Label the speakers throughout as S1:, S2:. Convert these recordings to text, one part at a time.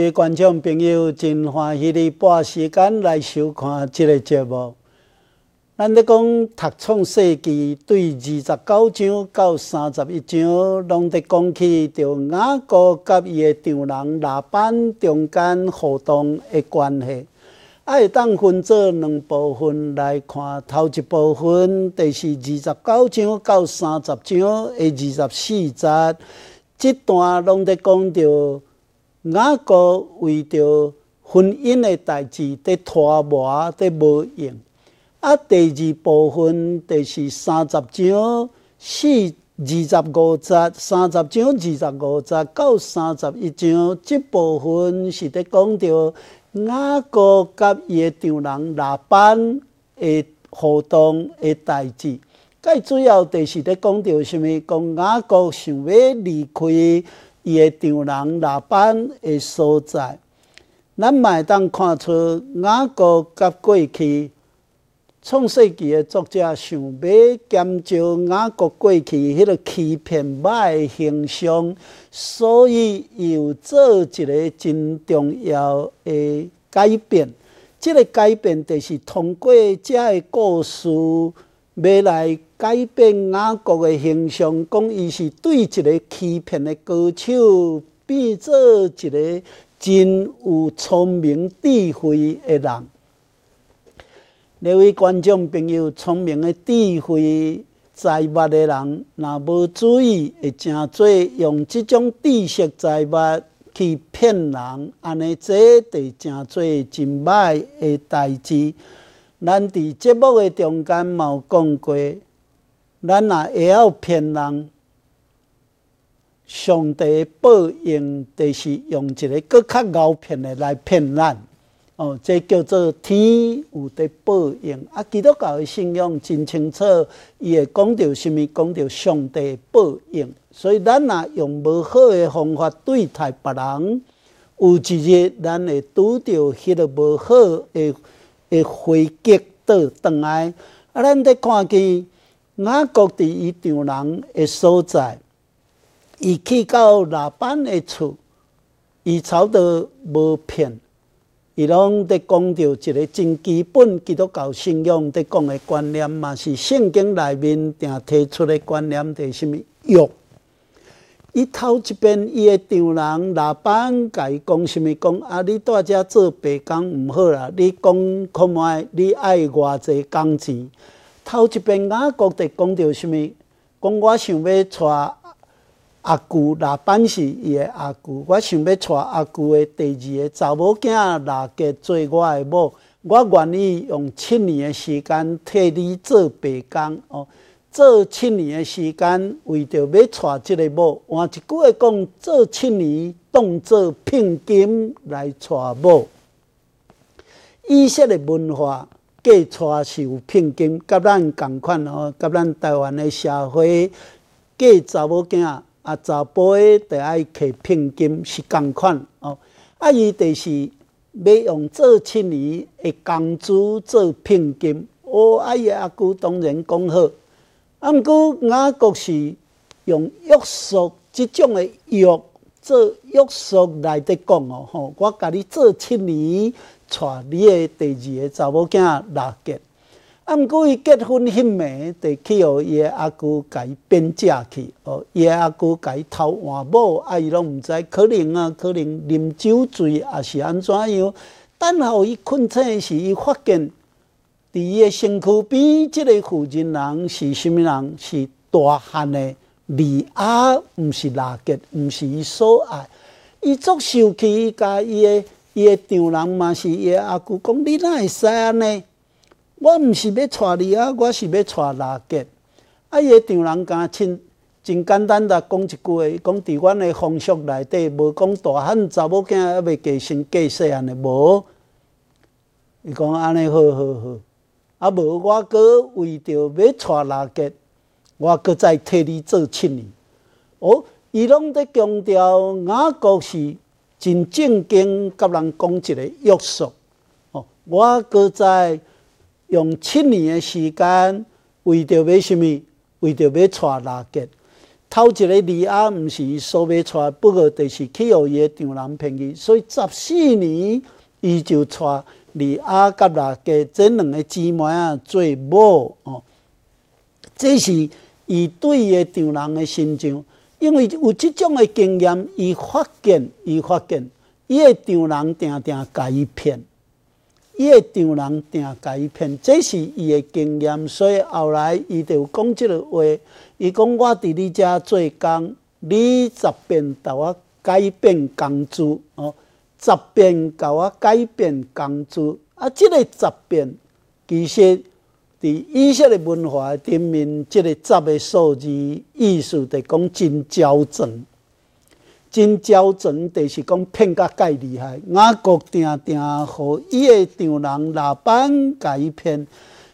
S1: 各位观众朋友，真欢喜你半时间来收看这个节目。咱咧讲读创世纪对二十九章到三十一章，拢在讲起着雅各甲伊的丈人拉班中间互动的关系。爱当分做两部分来看，头一部分就是二十九章到三十章的二十四节，这段拢在讲着雅各为着婚姻的代志在拖磨，在无用。啊，第二部分就是三十章四二十五节，三十章二十五节到三十一章，这部分是在讲着雅各甲伊的丈人拉班的互动的代志。介主要就是在讲着什么？讲雅各想要离开伊的丈人拉班的所在。咱卖当看出雅各甲过去。创世纪的作者想要减少雅各过去迄个欺骗歹的形象，所以又做一个真重要的改变。这个改变就是通过这个故事，要来改变雅各的形象，讲伊是对一个欺骗的高手，变做一个真有聪明智慧的人。那位观众朋友，聪明的智慧财物的人，若无注意，会真做用这种知识财物去骗人，安尼这得真做真歹的代志。咱伫节目的中间有讲过，咱若会晓骗人，上帝的报应就是用一个更较高骗的来骗咱。哦，这叫做天有的报应。啊，基督教的信仰真清楚，伊会讲到什么？讲到上帝报应。所以，咱若用无好的方法对待别人，有一日咱会拄到迄个无好的的回击倒转来。啊，咱得看见雅各伫伊丈人的所在，伊去到老板的厝，伊操得无骗。伊拢伫讲着一个真基本基督教信仰伫讲的观念，嘛是圣经内面定提出诶观念，是什么？约。伊头一遍，伊的丈人老板甲伊讲什么？讲啊，你在遮做白工毋好啦！你讲看卖，你爱偌济工钱？头一遍雅各伫讲着什么？讲我想要带。阿舅那班是伊的阿舅，我想要娶阿舅的第二个查某囝来嫁做我的某，我愿意用七年的时间替你做白工哦，做七年的时间为着要娶即个某，换一句话讲，做七年当做聘金来娶某。以色列文化嫁娶是有聘金，甲咱共款哦，甲咱台湾的社会嫁查某囝。啊，查甫的得爱摕聘金是共款哦。啊，伊就是要用做七年的工资做聘金。哦，啊伊阿姑当然讲好。啊，毋过雅各是用约束即种的约做约束来得讲哦。吼，我甲你做七年，娶你的第二个查某囝来结。啊，毋过伊结婚迄暝，就去互伊的阿舅甲伊变嫁去。哦，伊的阿舅甲伊偷换某，啊，伊拢毋知，可能啊，可能啉酒醉，啊是安怎样？等候伊困醒时，伊发现伫伊的身躯边，即个负责人是甚物人？是大汉的李阿，毋是拉结，毋是伊所爱。伊足受气，伊甲伊的伊的丈人嘛是伊的阿舅讲，你哪会使安尼？我毋是要娶你啊，我是要娶拉结。啊，伊个丈人敢亲真简单的讲一句话，讲伫阮的风俗内底，无讲大汉查某囝还未嫁生嫁细安尼无。伊讲安尼好好好，啊无我阁为着要娶拉结，我阁再替你做七年。哦，伊拢在强调雅各是真正经甲人讲一个约束。哦，我阁在。用七年的时间，为着要什么？为着要娶拉结。头一个李阿毋是收买出来，不过就是去互伊的丈人骗去，所以十四年伊就娶李阿甲拉家这两个姊妹啊做某哦。这是伊对伊的丈人的心情，因为有即种的经验，伊发现，伊发现，伊的丈人定定甲伊骗。伊个丈人定甲伊骗，这是伊的经验，所以后来伊就讲即个话。伊讲我伫你遮做工，你十遍甲我改变工资哦，十遍甲我改变工资啊！即个十遍，其实伫以色列文化顶面，即个十个数字意思就讲真矫正。真娇整，就是讲骗甲介厉害。雅各定定互伊个丈人老板甲伊骗，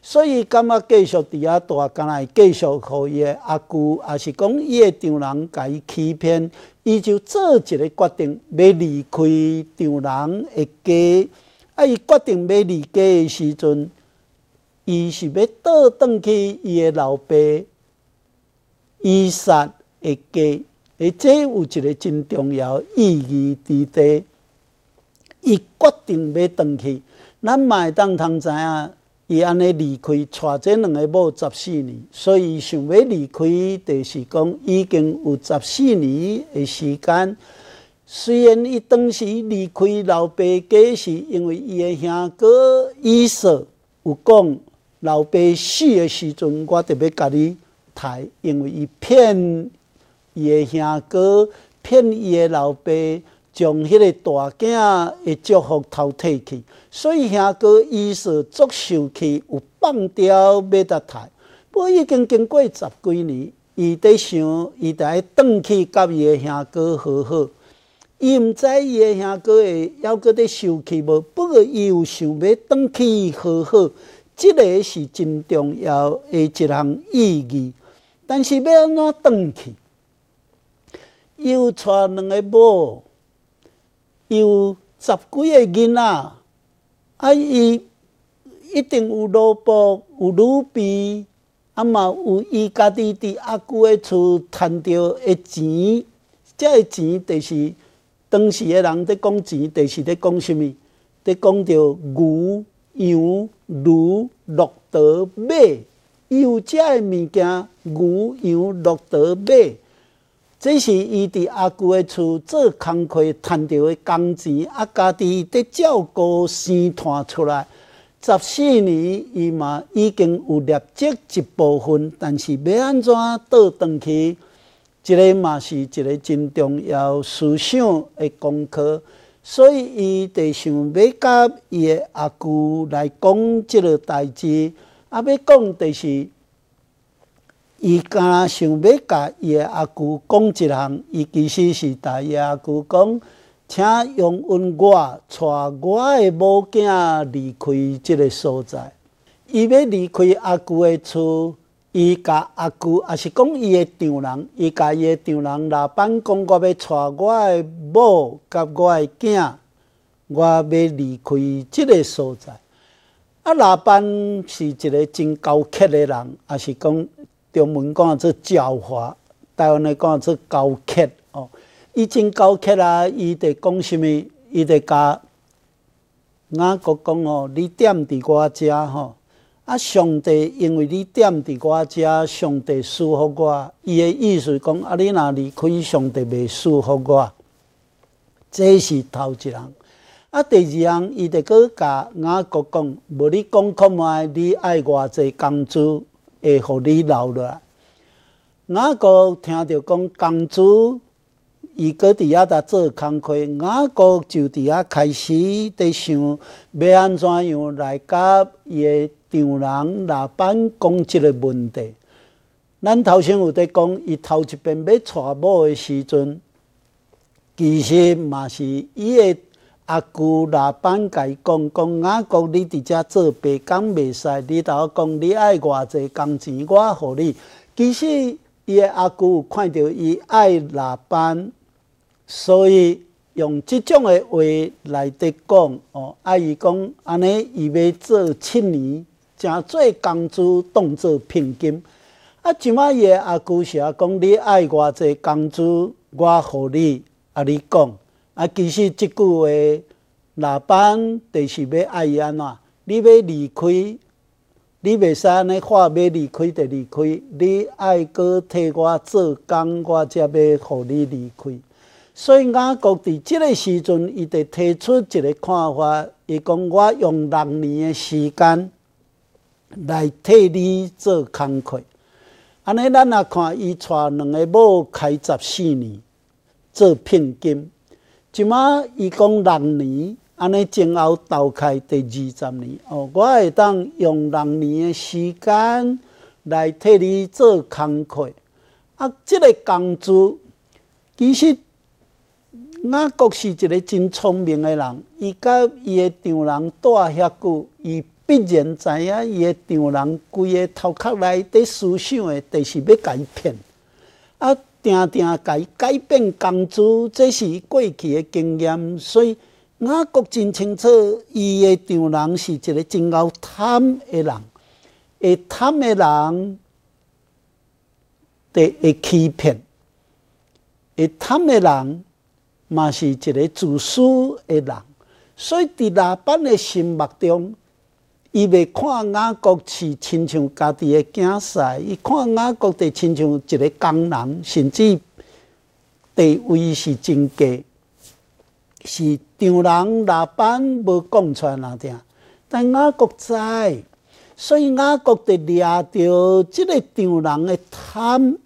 S1: 所以感觉继续伫遐大，干来继续互伊个阿舅，也是讲伊个丈人甲伊欺骗，伊就做一个决定，要离开丈人的家。啊，伊决定要离家的时阵，伊是要倒转去伊个老爸以撒的家。而这有一个真重要意义伫地，伊决定要回去。咱嘛当通知影，伊安尼离开，带这两个某十四年，所以想要离开，就是讲已经有十四年的时间。虽然伊当时离开老爸家，是因为伊的兄哥伊说有讲，老爸死的时阵，我特别甲你抬，因为伊骗。伊的兄哥骗伊的老爸，将迄个大囝的祝福偷摕去，所以兄哥伊是足受气，有放掉要得刣。我已经经过十几年，伊在想，伊在转去甲伊的兄哥好好。伊毋知伊的兄哥会还阁在受气无？不过伊有想要转去好好，即个是真重要的一项意义。但是要安怎转去？又带两个某，又十几个囡仔，啊！伊一定有老婆，有卤皮，啊嘛有伊家己伫阿舅的厝赚到的钱。即个钱就是当时的人伫讲钱，就是伫讲什么？伫讲着牛、羊、驴、骆驼、马，伊有遮个物件，牛、羊、骆驼、马。这是伊伫阿舅的厝做工课赚到的工钱，啊，家己伫照顾生摊出来。十四年，伊嘛已经有立即一部分，但是要安怎倒转去，这个嘛是一个真重要思想的功课。所以，伊就想要甲伊的阿舅来讲即个代志，啊，要讲就是。伊敢想要甲伊的阿舅讲一项，伊其实是甲伊阿舅讲，请用允我带我的某囝离开即个所在。伊要离开阿舅的厝，伊甲阿舅也是讲伊的丈人，伊甲伊的丈人老板讲，我要带我的某甲我的囝，我要离开即个所在。啊，老板是一个真高级的人，也是讲。中文讲做狡猾，台湾来讲做高客哦。伊真高客啊，伊得讲什么？伊得甲雅各讲哦，你踮伫我遮吼，啊，上帝因为你踮伫我遮，上帝祝福我。伊的意思讲，啊，你若离开，上帝未祝福我。这是头一项。啊，第二项，伊得阁甲雅各讲，无你讲看卖，你爱偌济工资？会互你留落来。雅各听着讲工资，伊搁伫遐搭做工课，雅各就伫遐开始伫想，要安怎样来甲伊的丈人老板讲即个问题。咱头先有伫讲，伊头一遍要娶某的时阵，其实嘛是伊的。阿舅老板甲伊讲讲，雅各你伫遮做白工袂使，你头讲你爱偌济工钱，我互你。其实伊的阿舅看到伊爱老板，所以用即种的话来得讲哦。阿姨讲安尼，伊要做七年，诚做工资当做聘金。啊，即摆伊诶阿姑是啊讲你爱偌济工资，我互你啊，你讲啊，其实即句话老板就是要爱伊安怎？你要离开，你袂使安尼话要离开就离开，你爱搁替我做工，我才要互你离开。所以雅各伫即个时阵，伊就提出一个看法，伊讲我用六年诶时间来替你做工课。安尼，咱也看伊带两个某开十四年做聘金，即马伊讲六年，安尼前后斗开第二十年哦。我会当用六年的时间来替你做工课。啊，即个工资其实雅各是一个真聪明的人，伊甲伊的丈人住遐久，伊。必然知影，伊个丈人规个头壳内底思想的，就是要改骗。啊，定定改改变工资，这是过去的经验。所以雅各真清楚，伊个丈人是一个真够贪的人，会贪的人，得会欺骗，会贪的人嘛是一个自私的人。所以伫老板的心目中。伊袂看雅各是亲像家己的囝婿，伊看雅各就亲像一个工人，甚至地位是真低，是丈人老板无讲出来那点。但雅各知，所以雅各就掠着即个丈人的贪，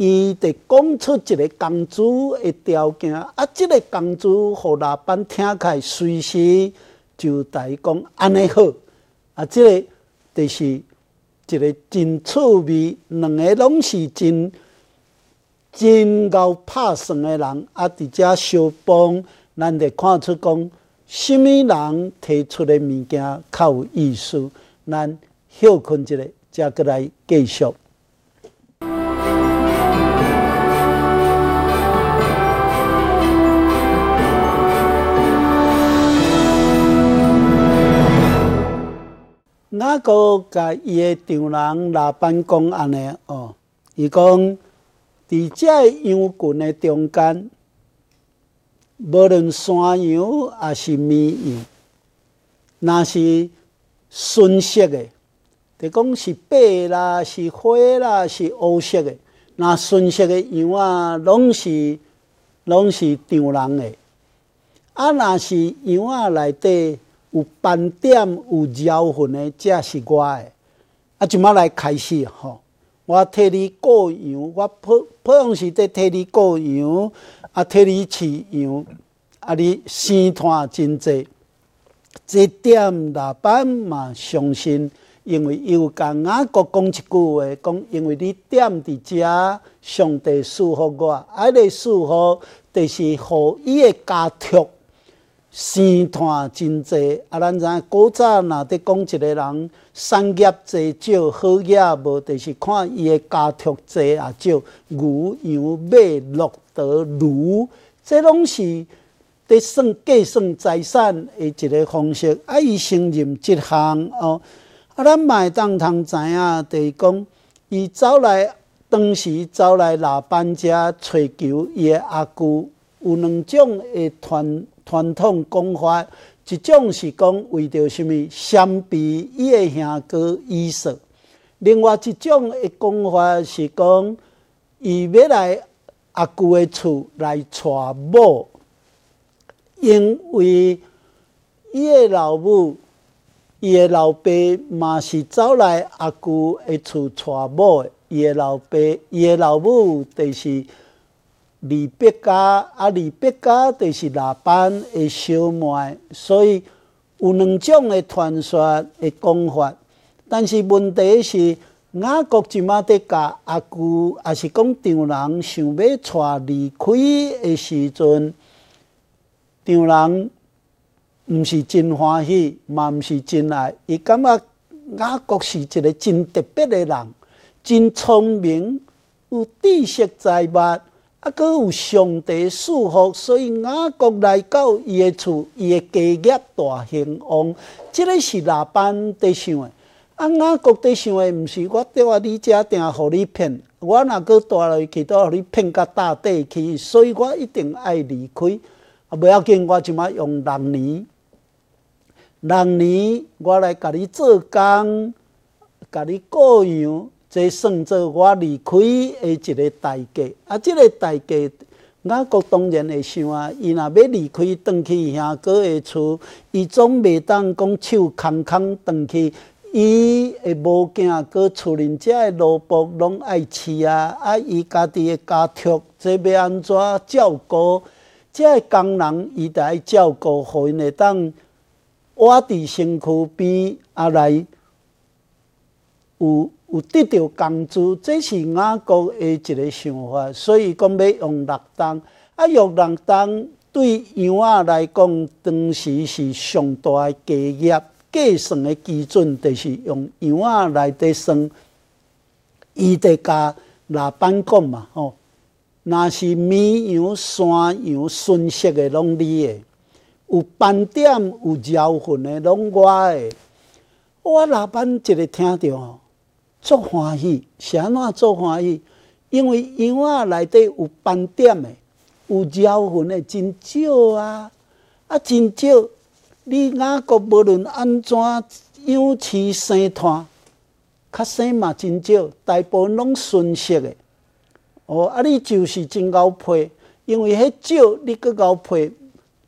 S1: 伊就讲出一个工资的条件，啊，即个工资互老板听起来，随时就代讲安尼好。啊，即个就是一个真趣味，两个拢是真真够拍算的人。啊，伫遮相帮，咱得看出讲，什么人提出的物件较有意思。咱休困一下，再过来继续。那个甲伊诶丈人老板讲安尼哦，伊讲伫遮羊群诶中间，无论山羊还是绵羊，若是纯色诶，就讲是白啦，是灰啦，是乌色诶。那纯色诶羊啊，拢是拢是丈人诶。啊，若是羊啊内底。有斑点、有绕痕的，才是我的。啊，即马来开始吼，我替你过羊，我普普通时在替你过羊，啊，替你饲羊，啊，你生摊真济。这点老板嘛相信，因为有甲雅各讲一句话，讲因为你点伫遮，上帝祝福我，啊，个祝福就是互伊的家族。生团真济，啊！咱知影古早若伫讲一个人产业济少，好业无，就是看伊诶家族济啊少，牛羊马骆驼驴，这拢是伫算计算财产诶一个方式。啊，伊承认即项哦，啊，咱嘛会当通知影，就是讲伊走来，当时走来老板遮找求伊诶阿舅，有两种诶传。传统讲法，一种是讲为着什么相比伊的兄哥以色；另外一种的讲法是讲伊要来阿舅的厝来娶某，因为伊的老母、伊的老爸嘛是走来阿舅的厝娶某的，伊的老爸、伊的老母就是。离别家啊，离别家就是老板的小妹，所以有两种的传说的讲法。但是问题是，雅各即马在甲阿舅，也是讲丈人想要带离开的时阵，丈人毋是真欢喜，嘛毋是真爱，伊感觉雅各是一个真特别的人，真聪明，有知识财物。啊，佮有上帝祝福，所以雅各来到伊的厝，伊的家业大兴旺。即个是老板在想的。啊，雅各伫想的毋是我伫我你遮定互你骗，我若搁住落去，都互你骗到大底去，所以我一定爱离开。啊，不要紧，我即马用六年，六年我来甲你做工，甲你过养，这算做我离开的一个代价。啊，即个代价。雅各当然会想啊，伊若要离开，转去兄哥的厝，伊总袂当讲手空空转去，伊会无惊，过厝人遮的萝卜拢爱饲啊，啊，伊家己的家畜，这要安怎照顾？遮个工人，伊得爱照顾，互因会当活伫身躯边，啊来有。有得到工资，这是雅各的一个想法，所以讲要用六担。啊，用六担对羊仔来讲，当时是上大的计业计算的基准，就是用羊仔来得算。伊得加老板讲嘛，吼，若是绵羊、山羊、纯色的拢你的，有斑点、有焦痕的拢我的。我老板一个听着吼。足欢喜，是安怎足欢喜？因为羊仔内底有斑点的，有焦痕的，真少啊！啊，真少。你雅各无论安怎养饲生摊，较生嘛真少，大部分拢纯色的。哦，啊，你就是真高配，因为迄少，你搁高配，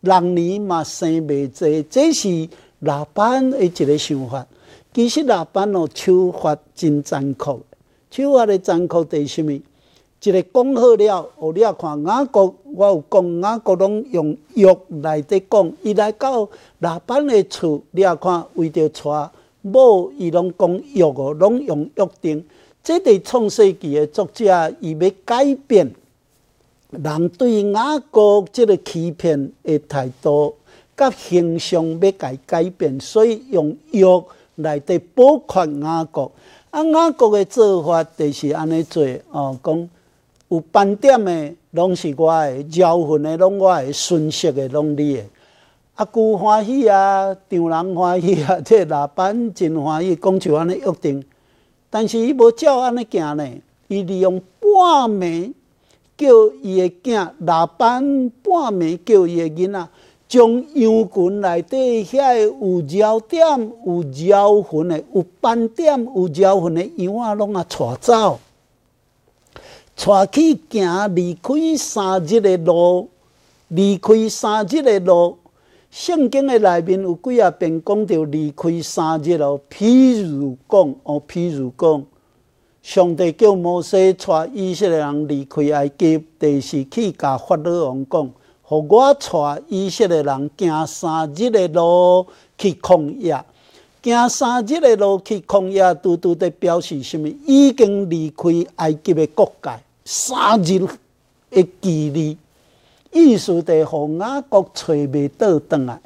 S1: 六年嘛生袂济，这是老板的一个想法。其实老板哦，手法真残酷。手法的残酷在什物？一个讲好了，哦，你啊看雅各，我有讲雅各拢用约来底讲，伊来到老板的厝，你啊看为着娶某，伊拢讲约哦，拢用约定。这个创世纪的作者，伊要改变人对雅各即个欺骗的态度，甲形象要改改变，所以用约。来底保全雅各，啊，雅各的做法就是安尼做哦，讲有斑点的拢是我的，焦痕的拢我的，纯色的拢你的。啊，舅欢喜啊，丈人欢喜啊，这老板真欢喜，讲就安尼约定。但是伊无照安尼行呢，伊利用半暝叫伊的囝，老板半暝叫伊的囡仔。将羊群内底遐有焦点、有焦痕的、有斑点、有焦痕的羊啊拢啊带走，带去行离开三日的路，离开三日的路。圣经的内面有几啊遍讲到离开三日哦。譬如讲哦，譬如讲，上帝叫摩西带以色列人离开埃及，第四去甲法老王讲。互我带以色列人行三日的路去旷野，行三日的路去旷野，拄拄在表示什么？已经离开埃及的国界，三日的距离，意思在互雅各找袂到转来。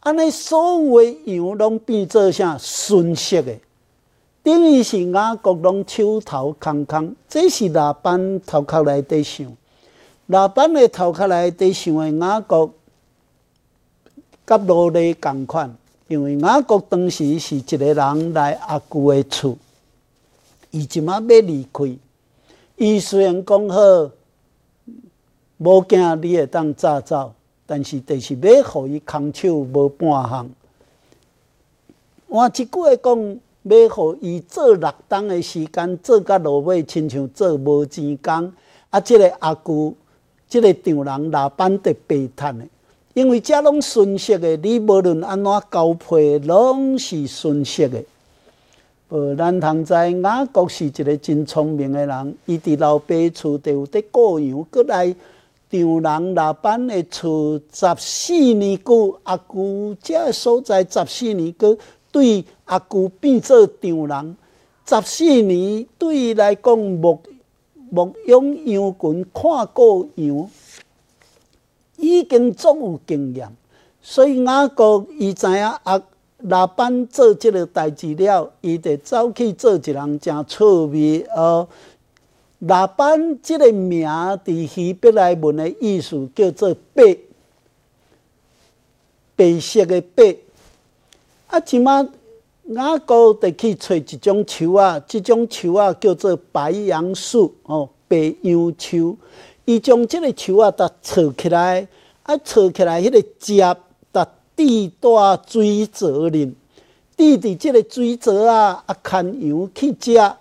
S1: 安尼所有的羊拢变做啥？纯色的，等于是雅各拢手头空空，这是哪班头壳内底想？老板的头壳内底想的雅各，甲罗勒共款，因为雅各当时是一个人来阿舅的厝，伊即马要离开。伊虽然讲好，无惊你会当早走，但是就是要互伊空手无半项。换一句话讲，要互伊做六档的时间，做甲落尾，亲像做无钱工。啊，即个阿舅。即个丈人老板得白赚的，因为遮拢纯色的，你无论安怎交配，拢是纯色的。呃，咱通知雅各是一个真聪明的人，伊伫老爸厝就有伫过羊，过来丈人老板的厝十四年久，阿舅遮所在十四年久，对阿舅变做丈人，十四年对伊来讲木。牧养羊群，看过羊，已经足有经验，所以雅各伊知影啊，老板做即个代志了，伊就走去做一人真趣味哦。老板即个名伫希伯来文的意思叫做白，白色的白。啊，即马雅各得去找一种树啊，这种树啊叫做白杨树哦，白杨树。伊将即个树啊，搭撮起来，啊，撮起来，迄个叶搭滴大水泽里，滴伫即个水泽啊，啊，牵羊去食。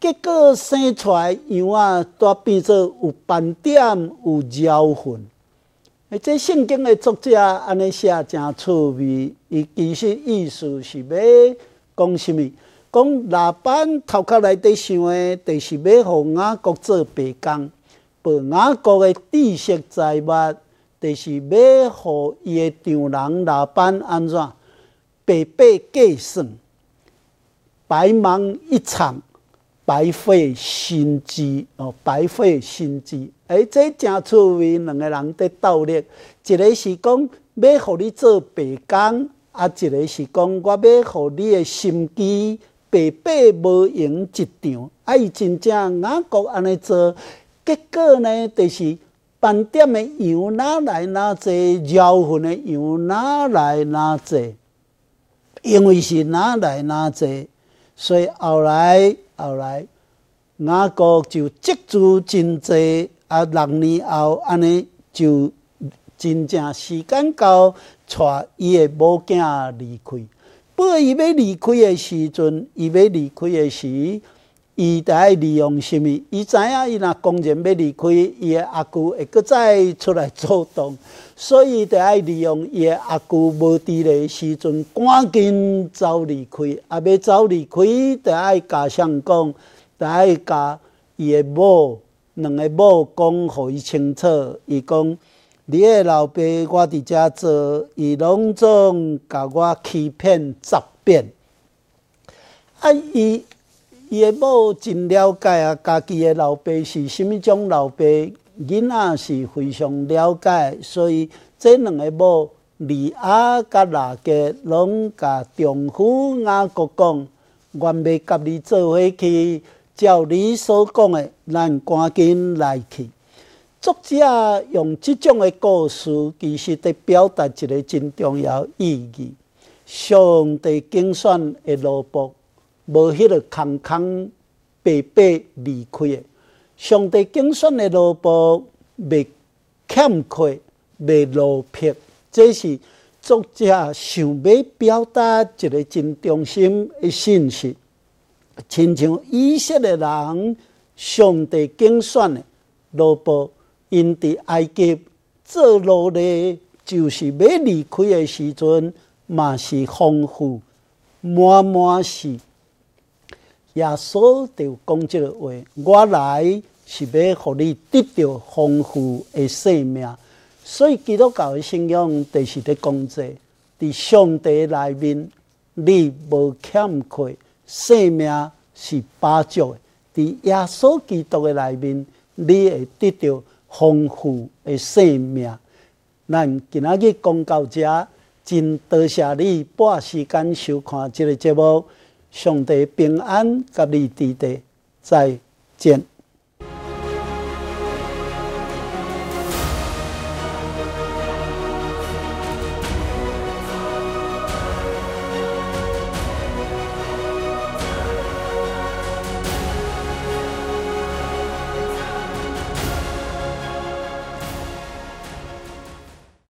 S1: 结果生出来羊啊，都变做有斑点、有鸟粪。诶，这圣经的作者安尼写真趣味，伊其实意思是要讲什物？讲老板头壳内底想的，就是要互雅各做白工，把雅各的知识财物，就是要互伊的丈人老板安怎白白计算，白忙一场。白费心机哦，白费心机。哎，这真趣味，两个人在斗力。一个是讲要互你做白工，啊，一个是讲我要互你的心机白白无用一场。啊，伊真正雅各安尼做，结果呢，就是斑点的羊哪来哪济，绕痕的羊哪来哪济，因为是哪来哪济，所以后来。后来，雅各就积聚真济，啊，六年后安尼就真正时间到，带伊的某囝离开。不过伊要离开的时阵，伊要离开的时，伊得爱利用什物？伊知影伊若公然要离开，伊的阿舅会搁再出来作动，所以得爱利用伊的阿舅无伫的时阵，赶紧走离开。啊，要走离开，得爱加上讲，得爱甲伊的某两个某讲，互伊清楚。伊讲，你的老爸我伫遮做，伊拢总甲我欺骗诈骗。啊，伊伊的某真了解啊，家己的老爸是虾米种老爸。囡仔是非常了解，所以这两个某利亚甲拉格拢甲丈夫雅各讲，愿袂甲你做伙去，照你所讲的，咱赶紧来去。作者用这种的故事，其实伫表达一个真重要意义：上帝竞选的萝卜，无迄个空空白白离开的。上帝竞选的萝卜未欠缺、未落魄，这是作者想要表达一个真中心的信息。亲像以色列人，上帝竞选的萝卜，因伫埃及做奴隶，就是要离开的时阵，嘛是丰富满满是。耶稣就讲即个话，我来是要互你得到丰富的生命。所以基督教的信仰就是咧讲这，伫上帝内面，你无欠缺，生命是饱足的；伫耶稣基督的内面，你会得到丰富的生命。咱今仔日讲到这，真多谢你半时间收看这个节目。上帝平安，甲你伫弟，再见。